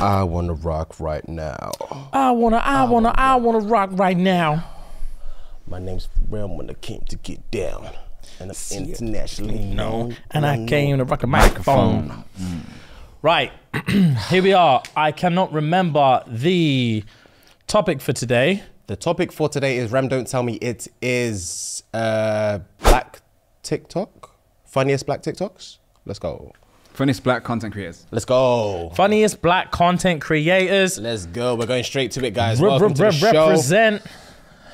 I wanna rock right now. I wanna, I wanna, I wanna rock right now. My name's Pharrell when I came to get down. And I'm internationally known. And I came to rock a microphone. Right, here we are. I cannot remember the topic for today. The topic for today is Ram Don't Tell Me It is uh, black TikTok. Funniest black TikToks? Let's go. Funniest black content creators. Let's go. Funniest black content creators. Let's go. We're going straight to it, guys. Re- Welcome re- to the re- show. represent.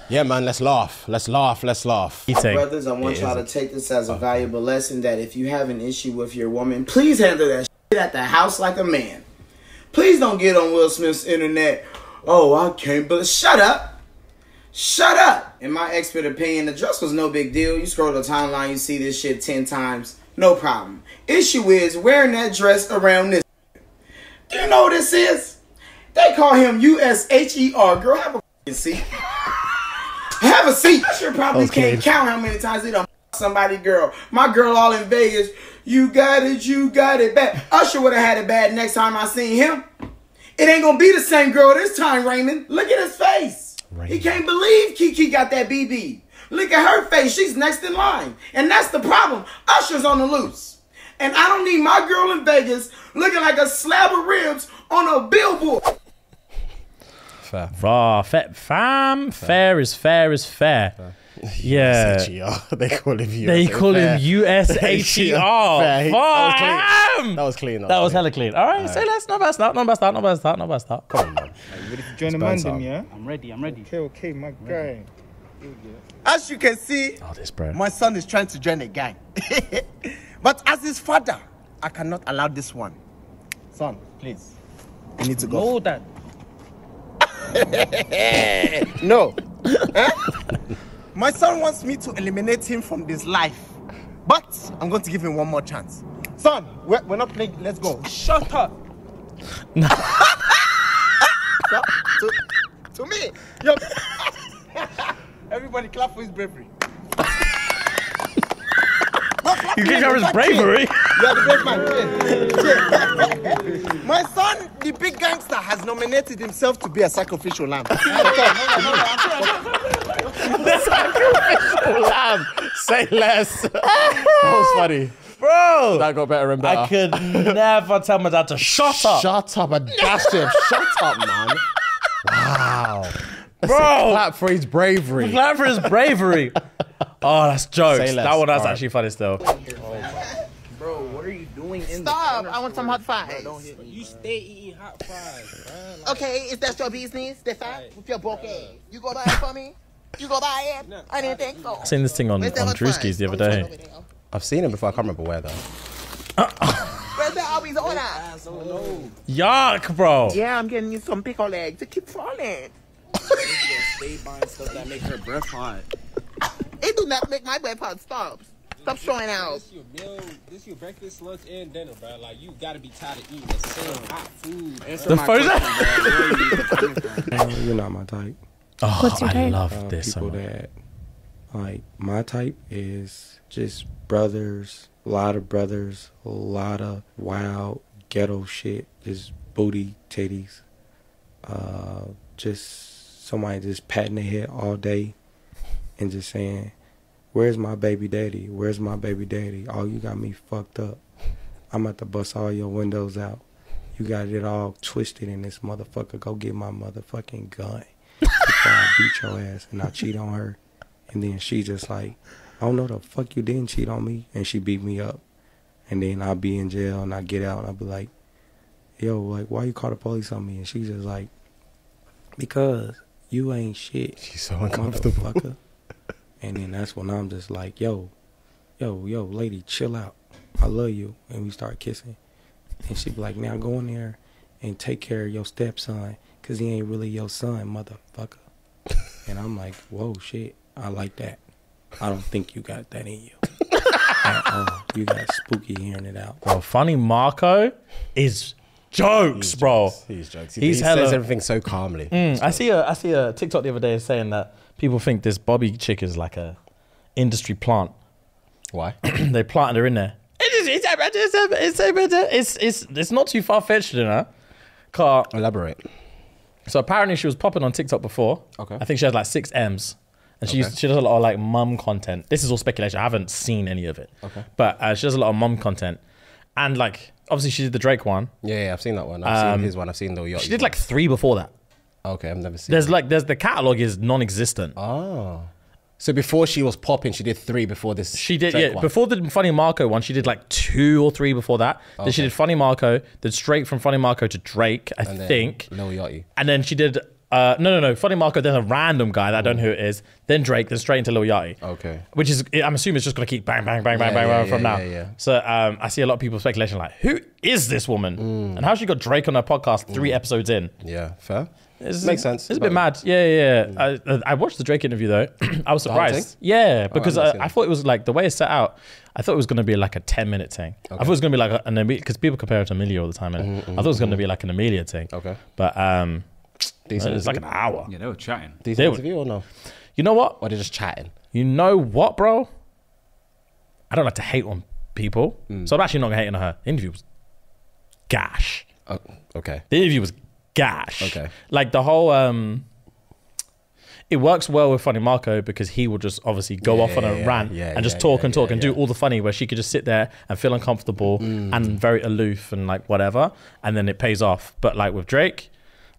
Yeah, man. Let's laugh. Let's laugh. Let's laugh. Eating. Brothers, I want y'all to take this as a valuable lesson that if you have an issue with your woman, please handle that shit at the house like a man. Please don't get on Will Smith's internet. Oh, I can't believe. Shut up. Shut up. In my expert opinion, the dress was no big deal. You scroll the timeline, you see this shit 10 times. No problem. Issue is wearing that dress around this. Do you know what this is? They call him U-S-H-E-R. Girl, have a seat. Have a seat. I sure probably Okay. can't count how many times they done somebody girl. My girl all in Vegas. You got it, you got it bad. Usher would have had it bad next time I seen him. It ain't gonna be the same girl this time, Raymond. Look at his face. He can't believe Kiki got that BB. Look at her face. She's next in line. And that's the problem. Usher's on the loose. And I don't need my girl in Vegas looking like a slab of ribs on a billboard. Fair. Raw, fa- fam, fair is fair is fair. Yeah. H-E-R. They call him U. They call him USHER. Fair. That was clean. Fam! That was clean. That was hella clean. All right, say less. Not bad start. Not bad start. Not bad start. Not bad start. Come on, man. You Ready to join the burn mandem, yeah? I'm ready. I'm ready. Okay, okay, my guy. As you can see, Oh, this bro. my son is trying to join a gang. but as his father, I cannot allow this one. Son, please. You need to go. No, Dad. No. My son wants me to eliminate him from this life. But I'm going to give him one more chance. Son, we're, we're not playing. Let's go. Shut up. Stop. to, to me. Yo. Everybody clap for his bravery. No, clap You for think him, I was clap bravery? Yeah, the brave man. Cheer. Cheer. My son, the big gangster, has nominated himself to be a sacrificial lamb. Lamb. Say less. that was funny. Bro, That got better and better. I could never tell my dad to shut up. Shut up and dash him. Shut up, man. Wow. Bro, Clap for his bravery. glad for his bravery. Oh, that's jokes. Say less. That one that's All right. actually funny still. Bro, what are you doing in Stop! I want some hot fries. You stay eating hot fries, bro. Okay, is that your business? That's fine. With your broke ass. You go buy it for me? You go buy it? I didn't think so. I seen this thing on, on Where's that Druski's the other Oh, day. I've seen him before. I can't remember where though. Where's that always on that? Yuck, bro. Yeah, I'm getting you some pickle legs. They keep falling. Stay buying stuff that make her breath hot. It do not make my breath hot. Stop. Stop showing out. This your meal, this your breakfast, lunch, and dinner, bro. Like you gotta be tired of eating the same hot food. The first. You're not my type. Oh, What's your I type? love Uh, this. people So that like my type is just brothers, a lot of brothers, a lot of wild ghetto shit, just booty titties, uh, just somebody just patting their head all day and just saying, "Where's my baby daddy? Where's my baby daddy? Oh, you got me fucked up. I'm about to bust all your windows out. You got it all twisted in this motherfucker. Go get my motherfucking gun." before I beat your ass and I cheat on her. And then she just like, oh, I don't know the fuck you didn't cheat on me. And she beat me up. And then I'll be in jail and I get out and I'll be like, yo, like, why you call the police on me? And she's just like, because you ain't shit. She's so uncomfortable. motherfucker." and then that's when I'm just like, yo, yo, yo, lady, chill out. I love you. And we start kissing. And she be like, now go in there and take care of your stepson because he ain't really your son, motherfucker. and I'm like, whoa, shit. I like that. I don't think you got that in you. At all. You got spooky hearing it out. Well, funny Marco is jokes, bro. He's jokes. He's he hella- says everything so calmly. Mm, I see a I see a TikTok the other day saying that people think this Bobbi chick is like a industry plant. Why? they planted her in there. It's it's it's it's it's, it's, it's not too far fetched, you know. Car. Elaborate. So apparently she was popping on TikTok before. Okay. I think she has like six M's. And she, used, she does a lot of like mum content. This is all speculation. I haven't seen any of it. Okay. But uh, she does a lot of mum content. And like, obviously she did the Drake one. Yeah, yeah, I've seen that one. I've Um, seen his one. I've seen the Yachty She did like three before that. Okay, I've never seen. There's like, there's the catalog is non-existent. Oh. So before she was popping, she did three before this. She did, Drake yeah. one. Before the Funny Marco one, she did like two or three before that. Then she did Funny Marco, then straight from Funny Marco to Drake, I And think. Lil Yachty. And then she did, uh, no, no, no, Funny Marco, then a random guy that I don't know who it is, then Drake, then straight into Lil Yachty. Okay. Which is, I'm assuming it's just going to keep bang, bang, bang, bang, Yeah, bang, yeah, bang from yeah, now. yeah, yeah. So um, I see a lot of people speculation like, who is this woman? Mm. And how she got Drake on her podcast three episodes in? Yeah, fair. It's, Makes sense. It's a bit mad. Yeah, yeah. yeah. I, I watched the Drake interview though. I was surprised. Yeah, because I've not I, seen I it. thought it was like the way it's set out. I thought it was going to be like a ten minute thing. I thought it was going to be like an Amelia because people compare it to Amelia all the time. And I thought it was going to be like an Amelia thing. Mm-hmm, Okay. but um, Decent it's like an hour. Yeah, they were chatting. Decent They were- interview or no? You know what? Or they're just chatting. You know what, bro? I don't like to hate on people, Mm. so I'm actually not gonna hate on her. The interview was gash. Oh, okay. The interview was gash. Okay. Like the whole um it works well with Funny Marco because he will just obviously go off on a Yeah, rant yeah, and just yeah, talk yeah, and talk yeah, and yeah. do all the funny where she could just sit there and feel uncomfortable Mm. and very aloof and like whatever and then it pays off. But like with Drake,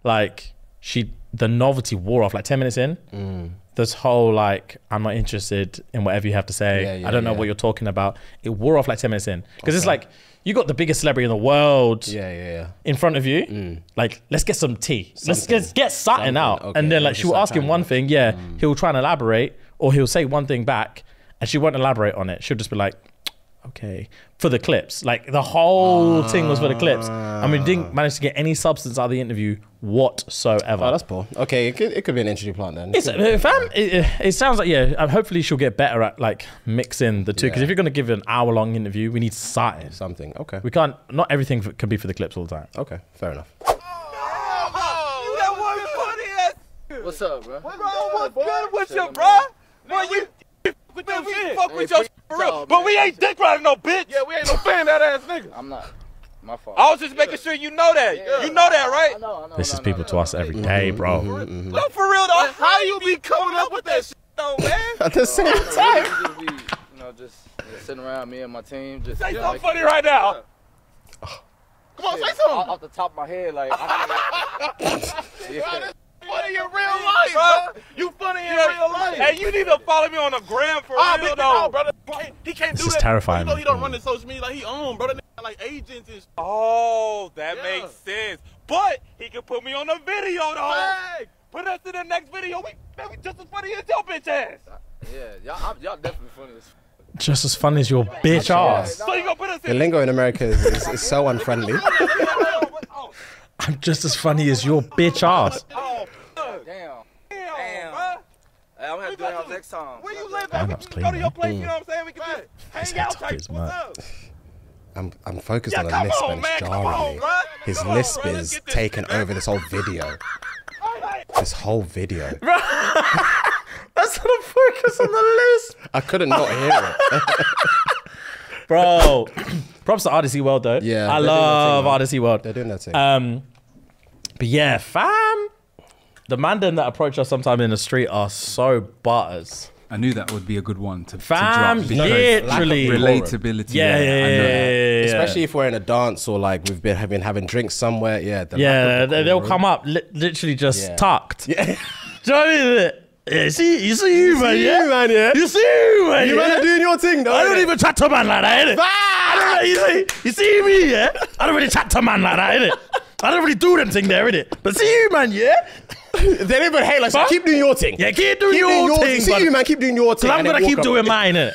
like she the novelty wore off like 10 minutes in. Mm. This whole like I'm not interested in whatever you have to say. Yeah, yeah, I don't know yeah. what you're talking about. It wore off like 10 minutes in. Because it's like you got the biggest celebrity in the world Yeah, yeah, yeah. in front of you. Like, let's get some tea. Let's Something. get, get something, Something, out. okay. And then, like, she'll ask him one thing. Yeah, he'll try and elaborate, or he'll say one thing back, and she won't elaborate on it. She'll just be like, okay, for the clips. Like, the whole thing was for the clips. And we didn't manage to get any substance out of the interview whatsoever. Oh, that's poor. Okay, it could, it could be an interview plant then. It's, uh, fam, it, it sounds like yeah. uh, Hopefully she'll get better at like mixing the two. Because Yeah. if you're gonna give an hour long interview, we need something. Something. Okay. We can't. Not everything can be for the clips all the time. Okay, fair enough. What's up, bro? Bro, what's good with you, bro? Boy, you with your shit. Fuck with your shit for real. But we ain't dick riding no bitch. Yeah, we ain't no fan that ass nigga. I'm not. My fault. I was just making sure you know that. You know that, right? I know, I know. This no, is people no, to us every day, bro. Mm-hmm, mm-hmm. No, for real though. How you be coming up with that shit though, man? At the same time. Just be, you know, just sitting around me and my team. Just Say something like- funny right now. Come on, say something. off the top of my head, like. I, yeah. Funny in real life, bro. You funny in real life. Hey, you need to follow me on the gram for real though. brother. He can't This do is that. terrifying. You know he don't run the social media like he own, brother. Like agents and. Oh, that makes sense. But he can put me on the video though. Put us in the next video. We, man, we just as funny as your bitch ass. Yeah, y'all, y'all definitely funny as Just as funny as your bitch ass. So you put us The lingo in America is, is, is so unfriendly. I'm just as funny as your bitch ass. Oh, Damn. damn, Damn. bruh. Hey, I'm gonna do that next time. Where you live at? We that's can go to your clean, place, you know what I'm saying? We can just hang out setup type. is What's up? I'm, I'm focused Yeah, on the lisp on, and man, it's jarring on, me. His Come lisp bruh, let's is get this taken shit, man. over this whole video. This whole video. That's not a focus on the lisp. I couldn't not hear it. bro. Props to Odyssey World though. Yeah, I they're doing their love thing. Odyssey World. They're doing that thing. Um, but yeah, fam. The man that approach us sometime in the street are so butters. I knew that would be a good one to, Fam, to drop. literally. relatability. Yeah, yeah, yeah, I yeah, yeah, yeah. Especially if we're in a dance or like we've been having having drinks somewhere. Yeah. The Yeah, of they, they'll decorum. come up li- literally just Yeah. tucked. Yeah. Do you know what I mean? Yeah, see, you see you, man, see yeah? you, man, yeah? You see you, man, You yeah? man are doing your thing, though. I don't innit? even chat to man like that, innit? I don't, you, see, you see me, yeah? I don't really chat to man like that, innit? I don't really do them thing there, innit? But see you, man, yeah? They don't even hate like so keep doing your thing. Yeah, keep doing keep your doing your thing. See you, man. Keep doing your thing. I'm and then gonna walk keep up. doing mine, innit?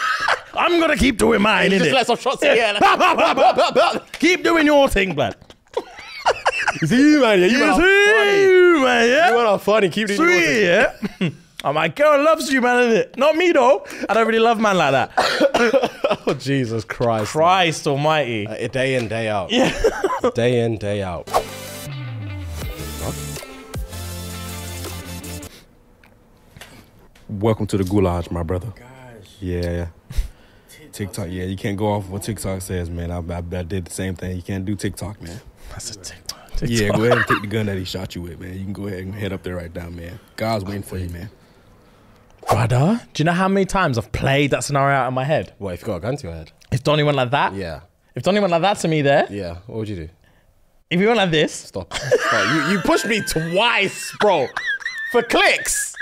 I'm gonna keep doing mine, Just innit? let some shots in. Yeah. Bah, bah, bah, bah. keep doing your thing, blood. See you, man. Yeah. You, man are funny. you, man, yeah? Man are funny. Keep doing your Sweet, thing. yeah? Oh, my girl loves you, man, innit? Not me, though. I don't really love man like that. Oh Jesus Christ. Christ almighty. Uh, day in day out. Yeah. Day in day out. Welcome to the goulash, my brother. Yeah. TikTok, yeah, you can't go off what TikTok says, man. I, I, I did the same thing. You can't do TikTok, man. That's a TikTok. Yeah, go ahead and take the gun that he shot you with, man. You can go ahead and head up there right now, man. God's waiting for you, man. Brother, do you know how many times I've played that scenario out in my head? What if you got a gun to your head? If Donnie went like that, Yeah. if Donnie went like that to me there, Yeah. What would you do? if he went like this, Stop. Stop. you, you pushed me twice, bro. For clicks.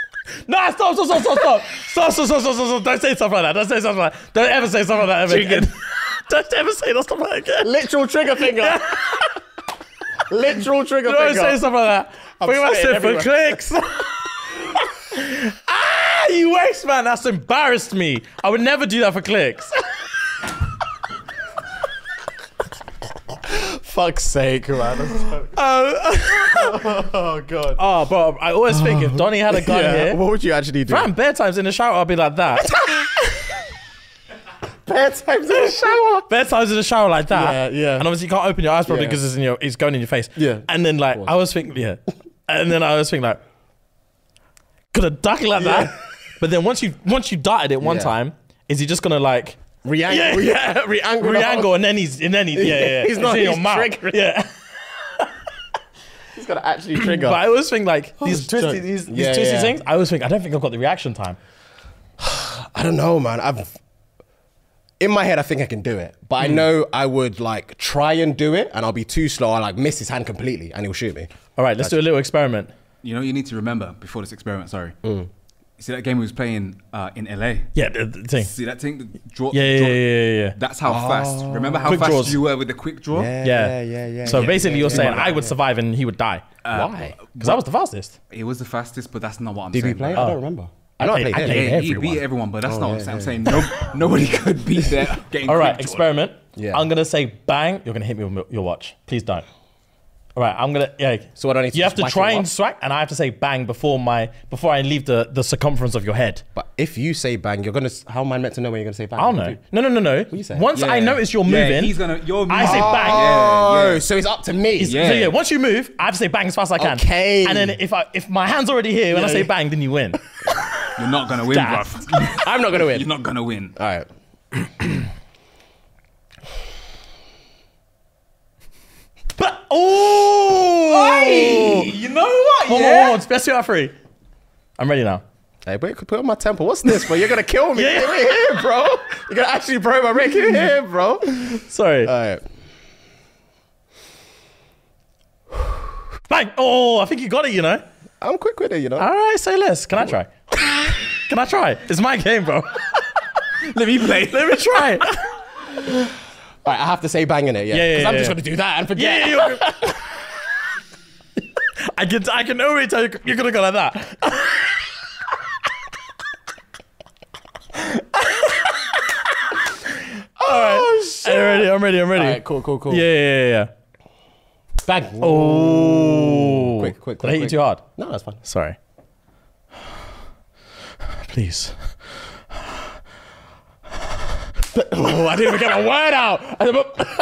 No, stop, stop, stop, stop, stop. stop, stop, stop, stop, stop, stop. Don't say stuff like that. Don't say stuff like that. Don't ever say stuff like that ever again. Don't ever say that stuff like that again. Literal trigger finger. Literal trigger Don't finger. Don't say stuff like that. I'm we must for clicks. ah, you waste, man. That's embarrassed me. I would never do that for clicks. Fuck's sake, man. Oh. oh god. Oh, bro, I always think if oh. Donnie had a gun Yeah, here, What would you actually do? Fam, bare times in the shower, I'll be like that. Bare times in the shower. bare times in the shower like that. Yeah, yeah. And obviously you can't open your eyes probably Yeah. because it's in your, it's going in your face. Yeah. And then like I was thinking, yeah. And then I was thinking like, could have ducked like that. But then once you once you darted it one Yeah. time, is he just gonna like Re-angle. yeah, re- yeah, re-angle. re-angle and then he's and then he yeah, yeah, yeah. He's not- in your he's mouth. triggering. Yeah. He's gonna actually trigger. But I always think like these it's twisty joke. these, these Yeah, twisty yeah. things. I always think I don't think I've got the reaction time. I don't know, man. I've in my head, I think I can do it, but I Hmm. know I would like try and do it, and I'll be too slow. I like miss his hand completely, and he'll shoot me. All right, let's do a little experiment. You know, you need to remember before this experiment. Sorry. Mm. You see that game we was playing uh, in LA. Yeah, the, the thing. See that thing? The draw, Yeah, yeah, draw- yeah, yeah, yeah. That's how fast. Remember how Quick fast draws. you were with the quick draw? Yeah, Yeah, yeah, yeah, yeah. So yeah, basically, yeah, you're yeah, saying. I would survive and he would die. Uh, Why? Because I was the fastest. He was the fastest, but that's not what I'm Did we saying. play? bro. I don't remember. I don't I played- played. I him. played Yeah, he beat everyone, but that's Oh, not what I'm saying. yeah. I'm saying no, nobody could beat that. Getting All right, experiment. Yeah. I'm gonna say bang. You're gonna hit me with your watch. Please don't. All right, I'm gonna. Yeah. So what do I need to You have to try and up? swack, and I have to say bang before my before I leave the the circumference of your head. But if you say bang, you're gonna. How am I meant to know when you're gonna say bang? I don't know. No, no, no, no. What you say? Once I Yeah. notice you're Yeah, moving, he's gonna. You're moving. I say bang. Oh, Yeah, yeah. so it's up to me. So Yeah. yeah, once you move, I have to say bang as fast as I can. Okay. And then if I if my hand's already here when I say bang, then you win. You're not gonna win, Dad. bruv. I'm not gonna win. You're not gonna win. All right. But oh, you know what? Hold on, hold on. Best two out of three. I'm ready now. Hey, wait, put on my temple. What's this, bro? You're gonna kill me. Yeah. Give me here, bro. You're gonna actually break my neck in here, bro. Sorry. All right. bang. Oh, I think you got it. You know. I'm quick with it, you know. All right, say less. Can I try? Can I try? It's my game, bro. Let me play. Let me try. All right, I have to say bang in it, yeah. Yeah, yeah, Because I'm yeah, just yeah. gonna do that and forget. yeah, yeah, yeah. I can I can already tell you you're gonna go like that. Oh shit. I'm ready. I'm ready. I'm ready. All right, cool, cool, cool. Yeah, yeah, yeah, yeah. Bang. Oh, Quick, quick, Did I hit you too hard? No, that's fine. Sorry. Please. Oh, I didn't even get my word out. I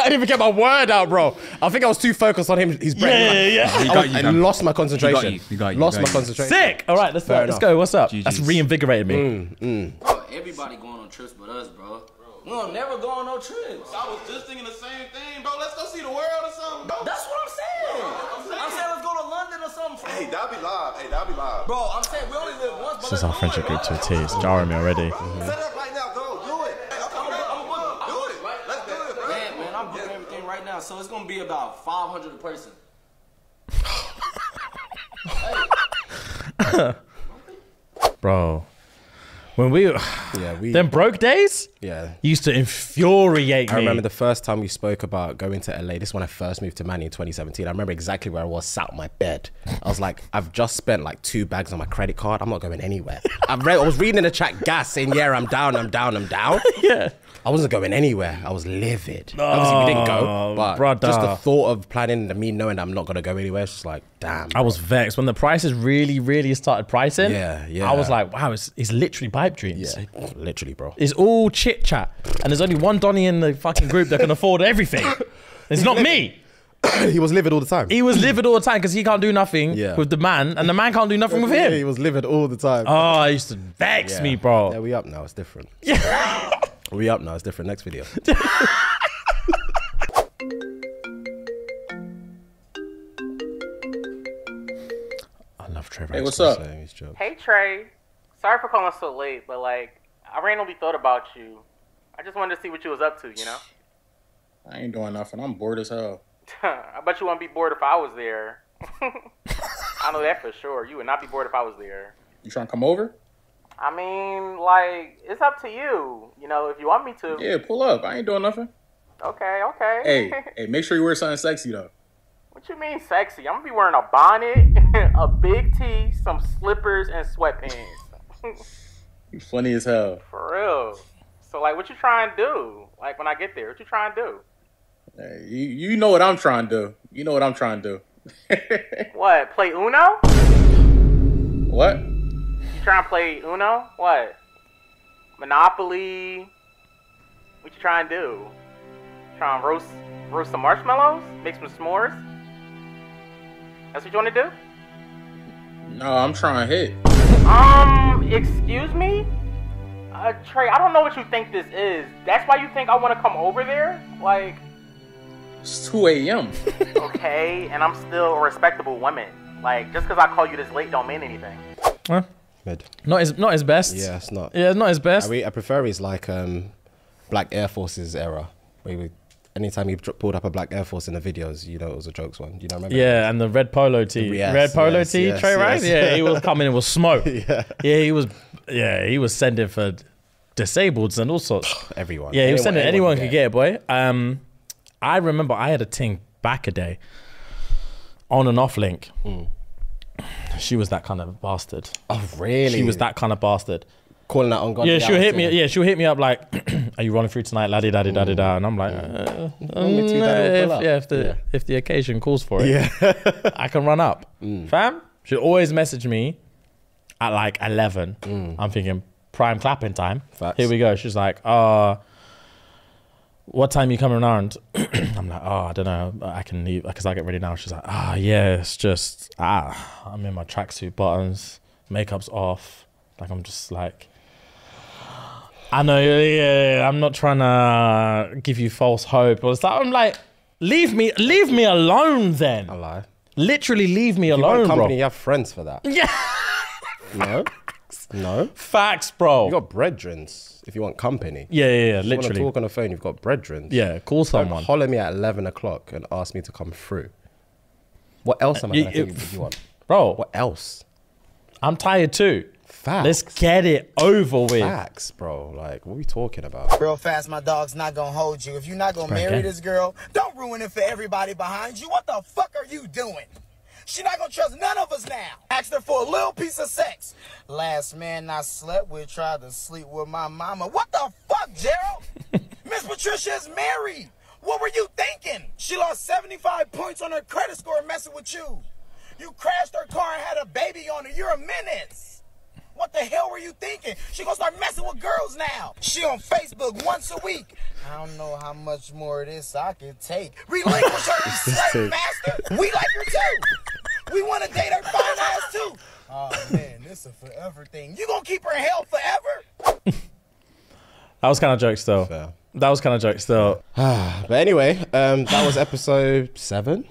didn't even get my word out, bro. I think I was too focused on him. His brain. Yeah, yeah, yeah. He I, got you, I lost my concentration. you, he got you, Lost he got my you. concentration. Sick. All right, let's Fair let's go. What's up? GG's. That's reinvigorated me. Bro, everybody going on trips but us, bro. We don't never go on no trips. I was just thinking the same thing, bro. Let's go see the world or something, bro. That's what I'm saying. I'm saying let's go to London or something. Hey, that'll be live. Hey, that'll be live. Bro, I'm saying we only live once, This is our friendship group to bro. a T. It's jarring me already. Set up right now. Go. Do it. Hey, I'm coming. I'm gonna do it. Let's do it, bro. Man, man, I'm booking everything right now, so it's gonna be about 500 a person. Bro. When we Yeah, we. them broke days yeah. used to infuriate I me. I remember the first time we spoke about going to LA. This is when I first moved to Manny in 2017. I remember exactly where I was, sat on my bed. I was like, I've just spent like two bags on my credit card. I'm not going anywhere. I, read, I was reading in the chat, gas saying, "Yeah, I'm down, I'm down, I'm down." yeah. I wasn't going anywhere. I was livid. Obviously, we didn't go, Oh, but brother. just the thought of planning and me knowing I'm not going to go anywhere, it's just like, damn. I was vexed when the prices really, really started pricing. Yeah, yeah. I was like, wow, it's, it's literally pipe dreams. yeah, literally, bro. It's all chit chat, and there's only one Donny in the fucking group that can afford everything. It's not me. he was livid all the time. He was livid all the time because he can't do nothing Yeah. with the man, and the man can't do nothing with Yeah, him. he was livid all the time. Oh, it used to vex Yeah. me, bro. Yeah, we up now. It's different. we up now. It's different. Next video. I love Trevor. Hey, what's up? what I'm saying, he's joking. Hey Trey, sorry for calling so late, but like I randomly thought about you. I just wanted to see what you was up to, you know. I ain't doing nothing. I'm bored as hell. I bet you wouldn't be bored if I was there. I know that for sure. You would not be bored if I was there. You trying to come over? I mean, like it's up to you. You know, if you want me to. Yeah, pull up. I ain't doing nothing. Okay, okay. Hey, hey, make sure you wear something sexy though. What you mean sexy? I'm gonna be wearing a bonnet, a big tee, some slippers, and sweatpants. You funny as hell. For real. So like, what you trying to do? Like when I get there, what you trying to do? Hey, you you know what I'm trying to do. You know what I'm trying to do. What? Play Uno? What? You trying to play Uno? What? Monopoly? What you trying to do? Trying to roast roast some marshmallows? Make some s'mores? That's what you want to do? No, I'm trying to hit. Um, excuse me? Uh, Trey, I don't know what you think this is. That's why you think I want to come over there? Like, It's 2 a.m. okay, and I'm still a respectable woman. Like, just because I call you this late don't mean anything. Huh? Mid. Not his, not his best. Yeah, it's not. Yeah, not his best. I, re- I prefer his like um, Black Air Forces era. Where he would, anytime he pulled up a Black Air Force in the videos, you know it was a jokes one. You don't remember? Yeah, and the red polo tee. Yes, red polo yes, tee, yes, Trey Rice? Yeah, he was coming and was smoke. Yeah. yeah, he was. Yeah, he was sending for disableds and all sorts. Everyone. Yeah, he was sending anyone anyone could get it, boy. Um, I remember I had a ting back a day on and off link. She was that kind of bastard. Oh, really? She was that kind of bastard. Calling that ungodly Yeah, she'll hit me. yeah. She'll hit me up like, "Are you rolling through tonight, laddie, daddy, daddy, da?" And I'm like, uh, Want mm, if, yeah, if the Yeah. if the occasion calls for it, Yeah. I can run up. Fam, she'll always message me at like 11. I'm thinking prime clapping time. Facts. Here we go. She's like, uh, what time you coming around? I'm like, oh, I don't know. I can leave because I get ready now. She's like, ah, yeah, it's just ah, I'm in my tracksuit bottoms, makeup's off. Like I'm just like, I know, yeah, yeah, yeah, I'm not trying to give you false hope or stuff. I'm like, leave me, leave me alone then. I lie. Literally leave me If you want alone, company, bro. you have friends for that. Yeah. No. No. Facts, bro. You got brethrens if you want company. Yeah, yeah, yeah, If you want to literally. talk on the phone, you've got brethrens. Yeah, call Don't someone. holler me at 11 o'clock and ask me to come through. What else am I uh, You- going to think you want? Bro, What else? I'm tired too. Facts. Let's get it over with. Facts, bro. Like, what are we talking about? Real fast, my dog's not gonna hold you. If you're not gonna marry okay. this girl, don't ruin it for everybody behind you. What the fuck are you doing? She not gonna trust none of us now. Asked her for a little piece of sex. Last man I slept with tried to sleep with my mama. What the fuck, Gerald? Miss Patricia is married. What were you thinking? She lost 75 points on her credit score messing with you. You crashed her car and had a baby on her. You're a menace. What the hell were you thinking? She gonna start messing with girls now. She on Facebook once a week. I don't know how much more of this I can take. Relinquish her, you slave master. We like her too. We want to date her fine ass too. Oh man, this a forever thing. You gonna keep her in hell forever? That was kind of jokes though. Fair. That was kind of jokes though. But anyway, um, that was episode seven.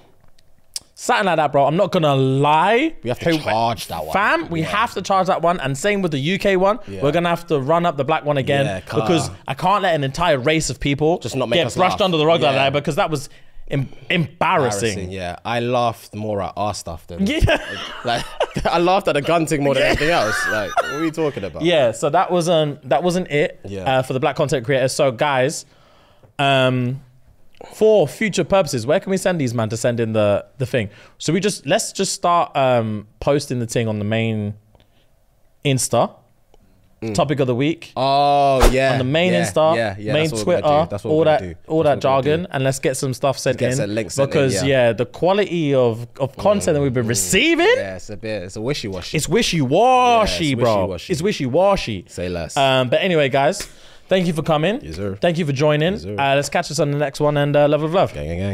Something like that, bro. I'm not gonna lie. We have to charge that one. Fam, we have to charge that one, and same with the UK one. Yeah. We're gonna have to run up the black one again Yeah, because I can't let an entire race of people Just not make get us brushed laugh. under the rug like that because that was em- embarrassing. Embarrassing, yeah. I laughed more at our stuff than Yeah. like I laughed at the gunting more than anything else. Like, what are we talking about? Yeah, so that wasn't that wasn't it Yeah. uh, for the black content creators. So guys, um, for future purposes, where can we send these man to send in the the thing? So we just let's just start um, posting the thing on the main Insta. Topic of the week Oh yeah. on the main yeah, Insta, yeah, yeah, main Twitter. That's all that, do. all That's that what we're gonna jargon, and let's get some stuff sent in sent in, because yeah. yeah. the quality of of content that we've been receiving, Yeah, it's a bit. It's a wishy washy. it's wishy washy, bro. wishy-washy. It's wishy washy. Say less. Um, but anyway, guys, thank you for coming. Yes, sir. Thank you for joining. Yes, sir. uh, let's catch us on the next one and uh, love, love, love. gang, gang, gang.